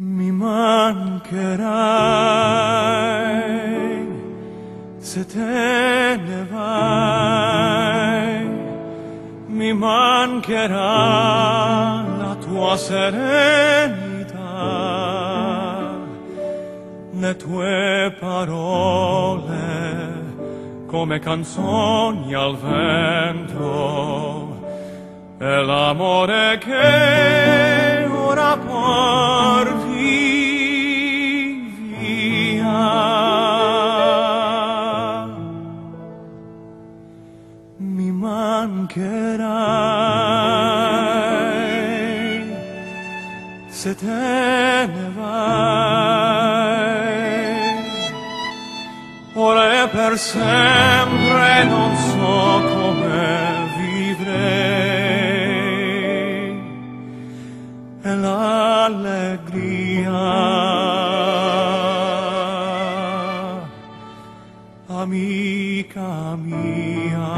Mi mancherai se te ne vai, mi mancherà la tua serenità, le tue parole come canzoni al vento. E l'amore che ora porti se te ne vai ora e per sempre non so come vivrei. E l'allegria amica mia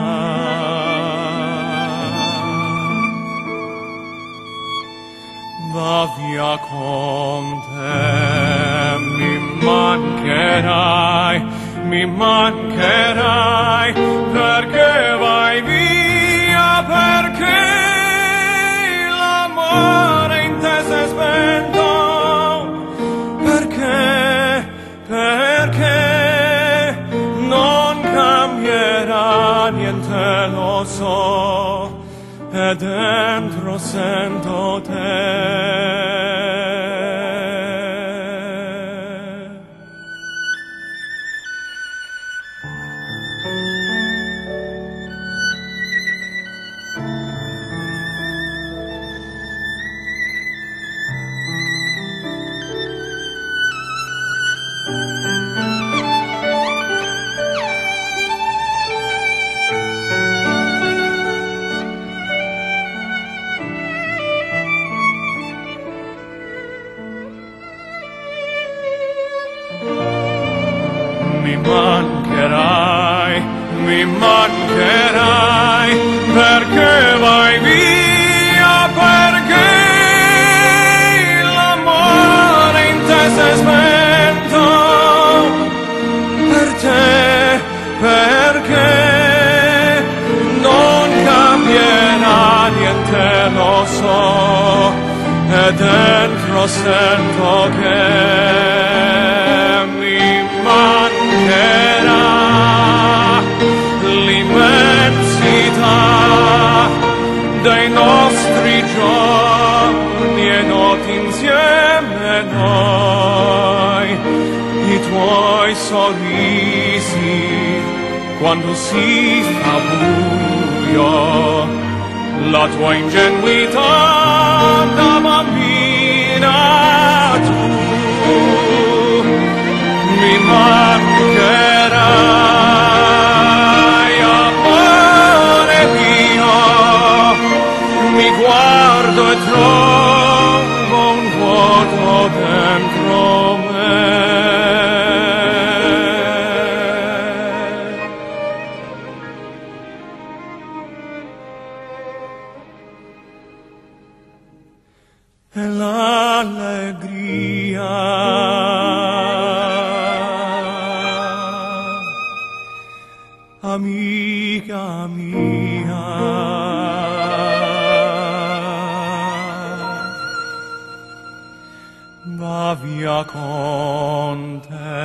va via con te mi mancherai mi mancherai perché vai via perché l'amore in te si è spento? Perché perché non cambierà niente lo so e dentro sento te. Mi mancherai, perché vai via, perché l'amore in te si è spento, per te, perché non cambierà niente, lo so, e dentro sento che mi mancherà nostri giorni e notti insieme noi, i tuoi sorrisi quando si fa buio, la tua ingenuità da bambina tu mi mangi. amiga mia. mia con te.